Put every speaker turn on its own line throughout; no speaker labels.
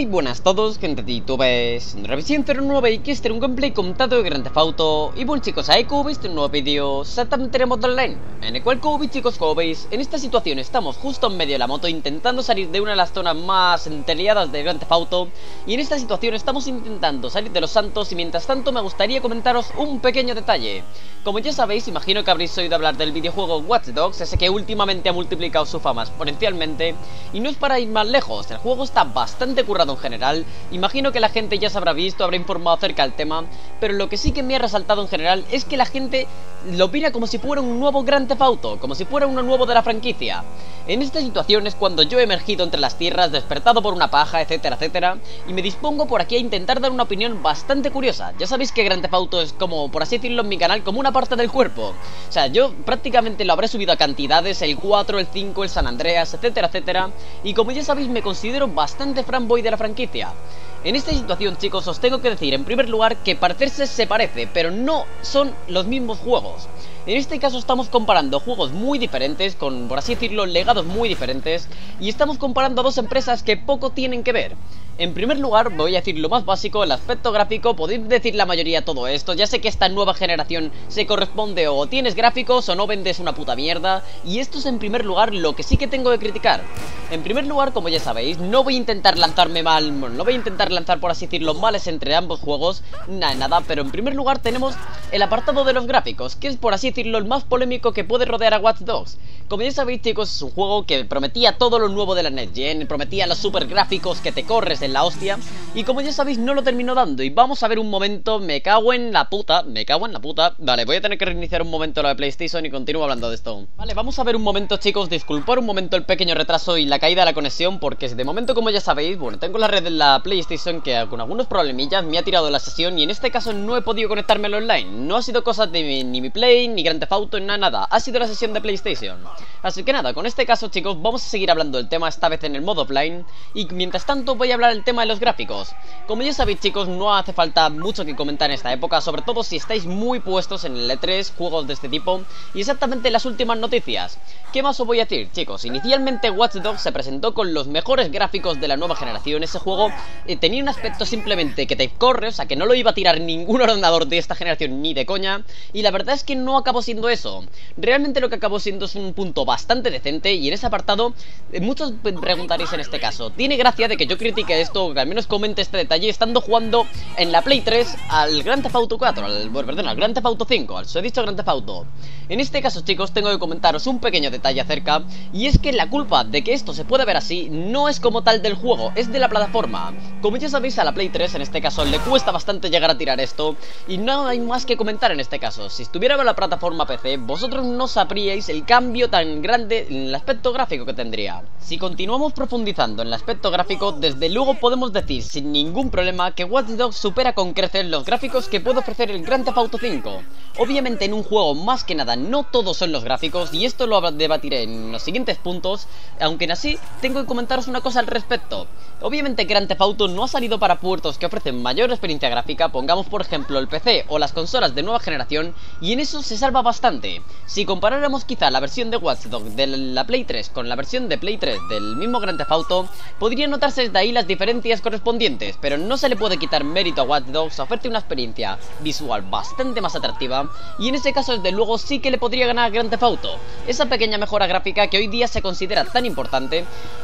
Muy buenas a todos, gente de YouTube, es Revisión 09 y que este es un gameplay contado de Grand Theft Auto. Y bueno chicos, ahí como veis en un nuevo vídeo exactamente tenemos online En el cual como veis chicos, como veis, en esta situación estamos justo en medio de la moto Intentando salir de una de las zonas más enteliadas de Grand Theft Auto. Y en esta situación estamos intentando salir de los santos Y mientras tanto me gustaría comentaros un pequeño detalle. Como ya sabéis, imagino que habréis oído hablar del videojuego Watch Dogs Ese que últimamente ha multiplicado su fama exponencialmente. Y no es para ir más lejos, el juego está bastante currado en general. Imagino que la gente ya se habrá visto, habrá informado acerca del tema Pero lo que sí que me ha resaltado en general es que la gente lo opina como si fuera un nuevo Grand Theft Auto Como si fuera uno nuevo de la franquicia. En esta situación es cuando yo he emergido entre las tierras, despertado por una paja, etcétera, etcétera Y me dispongo por aquí a intentar dar una opinión bastante curiosa. Ya sabéis que Grand Theft Auto es como, por así decirlo en mi canal, como una parte del cuerpo. O sea, yo prácticamente lo habré subido a cantidades, el 4, el 5, el San Andreas, etcétera, etcétera Y como ya sabéis me considero bastante fanboy de la franquicia en esta situación, chicos, os tengo que decir en primer lugar que parecerse se parece, pero no son los mismos juegos. En este caso estamos comparando juegos muy diferentes, con, por así decirlo, legados muy diferentes, y estamos comparando a dos empresas que poco tienen que ver. En primer lugar, voy a decir lo más básico, el aspecto gráfico, podéis decir la mayoría todo esto, ya sé que esta nueva generación se corresponde o tienes gráficos o no vendes una puta mierda, y esto es en primer lugar lo que sí que tengo que criticar. En primer lugar, como ya sabéis, no voy a intentar lanzarme mal, no voy a intentar lanzar por así decirlo males entre ambos juegos, nada, nada, pero en primer lugar tenemos el apartado de los gráficos, que es por así decirlo el más polémico que puede rodear a Watch Dogs. Como ya sabéis chicos, es un juego que prometía todo lo nuevo de la Next Gen, prometía los super gráficos que te corres en la hostia, y como ya sabéis no lo terminó dando, y vamos a ver un momento, me cago en la puta, me cago en la puta, vale, voy a tener que reiniciar un momento lo de PlayStation y continúo hablando de esto. Vale, vamos a ver un momento chicos, disculpar un momento el pequeño retraso y la caída de la conexión, porque de momento como ya sabéis, bueno, tengo la red de la PlayStation que con algunos problemillas me ha tirado la sesión y en este caso no he podido conectarme al online, no ha sido cosa de mi, ni mi Play, ni Grand Theft Auto, nada, nada, ha sido la sesión de PlayStation. Así que nada, con este caso chicos, vamos a seguir hablando del tema esta vez en el modo offline y mientras tanto voy a hablar del tema de los gráficos. Como ya sabéis chicos, no hace falta mucho que comentar en esta época, sobre todo si estáis muy puestos en el E3, juegos de este tipo y exactamente las últimas noticias. ¿Qué más os voy a decir, chicos? Inicialmente Watch Dogs se presentó con los mejores gráficos de la nueva generación. Ese juego eh, tenía un aspecto simplemente que te corre, o sea, que no lo iba a tirar ningún ordenador de esta generación ni de coña. Y la verdad es que no acabó siendo eso. Realmente lo que acabó siendo es un punto bastante decente y en ese apartado eh, muchos preguntaréis en este caso. Tiene gracia de que yo critique esto, que al menos comente este detalle estando jugando en la Play 3 al Grand Theft Auto 4, al, perdón, al Grand Theft Auto 5, al he dicho Grand Theft Auto. En este caso, chicos, tengo que comentaros un pequeño detalle acerca Y es que la culpa de que esto se pueda ver así No es como tal del juego, es de la plataforma. Como ya sabéis a la Play 3 en este caso Le cuesta bastante llegar a tirar esto Y no hay más que comentar en este caso. Si estuviera en la plataforma PC Vosotros no sabríais el cambio tan grande En el aspecto gráfico que tendría. Si continuamos profundizando en el aspecto gráfico Desde luego podemos decir sin ningún problema Que Watch Dogs supera con crecer los gráficos que puede ofrecer el Grand Theft Auto 5 Obviamente en un juego más que nada no todos son los gráficos Y esto lo debatiré en los siguientes puntos Aunque en tengo que comentaros una cosa al respecto. Obviamente Grand Theft Auto no ha salido para puertos que ofrecen mayor experiencia gráfica Pongamos por ejemplo el PC o las consolas de nueva generación Y en eso se salva bastante. Si comparáramos quizá la versión de Watch Dogs de la Play 3 con la versión de Play 3 del mismo Grand Theft Auto Podría notarse desde ahí las diferencias correspondientes Pero no se le puede quitar mérito a Watch Dogs Ofrece una experiencia visual bastante más atractiva Y en ese caso desde luego sí que le podría ganar Grand Theft Auto. Esa pequeña mejora gráfica que hoy día se considera tan importante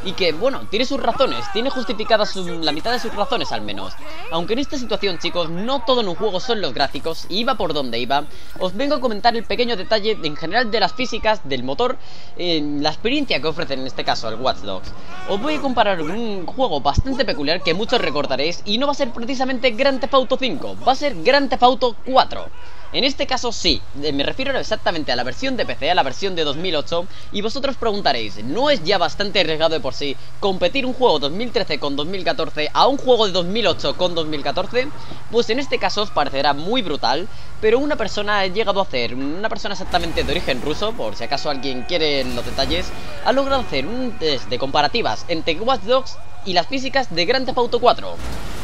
Y que bueno, tiene sus razones, tiene justificadas la mitad de sus razones al menos. Aunque en esta situación chicos, no todo en un juego son los gráficos Y iba por donde iba Os vengo a comentar el pequeño detalle en general de las físicas del motor eh, La experiencia que ofrece en este caso el Watch Dogs. Os voy a comparar un juego bastante peculiar que muchos recordaréis Y no va a ser precisamente Grand Theft Auto 5, va a ser Grand Theft Auto 4 en este caso sí, eh, me refiero exactamente a la versión de PC, a la versión de 2008 Y vosotros preguntaréis, ¿no es ya bastante arriesgado de por sí competir un juego 2013 con 2014 a un juego de 2008 con 2014? Pues en este caso os parecerá muy brutal Pero una persona ha llegado a hacer, una persona exactamente de origen ruso Por si acaso alguien quiere los detalles Ha logrado hacer un test de comparativas entre Watch Dogs y las físicas de Grand Theft Auto 4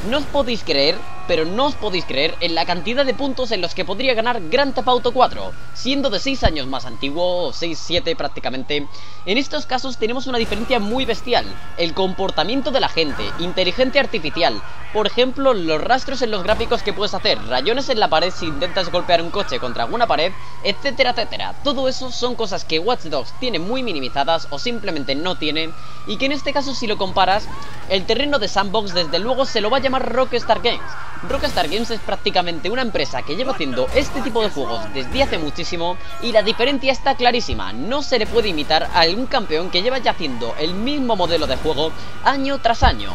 No os podéis creer pero no os podéis creer en la cantidad de puntos en los que podría ganar Grand Theft Auto 4, siendo de 6 años más antiguo, o 6, 7 prácticamente. En estos casos tenemos una diferencia muy bestial, el comportamiento de la gente, inteligencia artificial, por ejemplo, los rastros en los gráficos que puedes hacer, rayones en la pared si intentas golpear un coche contra alguna pared, etcétera, etcétera. Todo eso son cosas que Watch Dogs tiene muy minimizadas o simplemente no tiene, y que en este caso si lo comparas, el terreno de Sandbox desde luego se lo va a llamar Rockstar Games. Rockstar Games es prácticamente una empresa que lleva haciendo este tipo de juegos desde hace muchísimo y la diferencia está clarísima, no se le puede imitar a algún campeón que lleva ya haciendo el mismo modelo de juego año tras año.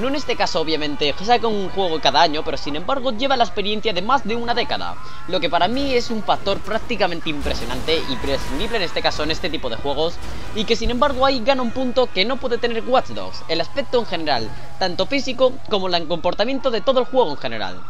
No en este caso, obviamente, saca un juego cada año, pero sin embargo lleva la experiencia de más de una década. Lo que para mí es un factor prácticamente impresionante y prescindible en este caso en este tipo de juegos, y que sin embargo ahí gana un punto que no puede tener Watch Dogs, el aspecto en general, tanto físico como el comportamiento de todo el juego en general.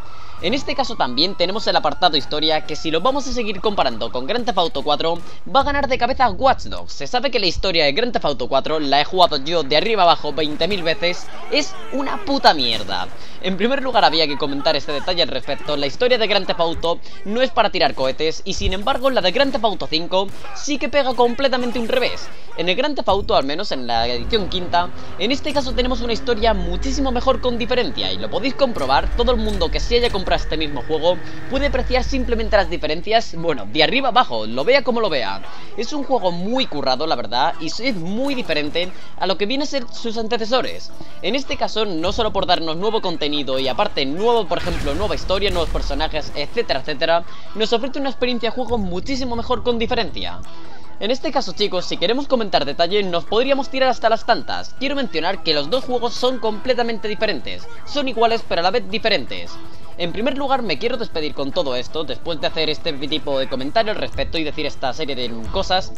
En este caso también tenemos el apartado historia que si lo vamos a seguir comparando con Grand Theft Auto 4 va a ganar de cabeza Watch Dogs. Se sabe que la historia de Grand Theft Auto 4 la he jugado yo de arriba abajo 20.000 veces, es una puta mierda. En primer lugar había que comentar este detalle al respecto, la historia de Grand Theft Auto no es para tirar cohetes y sin embargo la de Grand Theft Auto 5 sí que pega completamente un revés. En el Grand Theft Auto, al menos en la edición quinta, en este caso tenemos una historia muchísimo mejor con diferencia y lo podéis comprobar, todo el mundo que se haya comprado este mismo juego puede apreciar simplemente las diferencias, bueno, de arriba abajo, lo vea como lo vea. Es un juego muy currado, la verdad, y es muy diferente a lo que viene a ser sus antecesores. En este caso, no solo por darnos nuevo contenido y aparte nuevo, por ejemplo, nueva historia, nuevos personajes, etcétera, etcétera, nos ofrece una experiencia de juego muchísimo mejor con diferencia. En este caso chicos, si queremos comentar detalle, nos podríamos tirar hasta las tantas. Quiero mencionar que los dos juegos son completamente diferentes. Son iguales pero a la vez diferentes. En primer lugar, me quiero despedir con todo esto, después de hacer este tipo de comentarios al respecto y decir esta serie de cosas.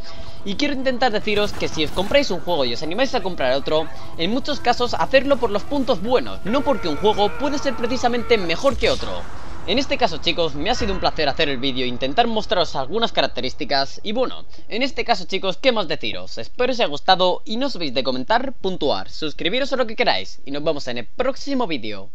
Y quiero intentar deciros que si os compráis un juego y os animáis a comprar otro, en muchos casos hacerlo por los puntos buenos, no porque un juego puede ser precisamente mejor que otro. En este caso chicos, me ha sido un placer hacer el vídeo e intentar mostraros algunas características Y bueno, en este caso chicos, ¿qué más deciros? Espero os haya gustado y no os olvidéis de comentar, puntuar, suscribiros a lo que queráis Y nos vemos en el próximo vídeo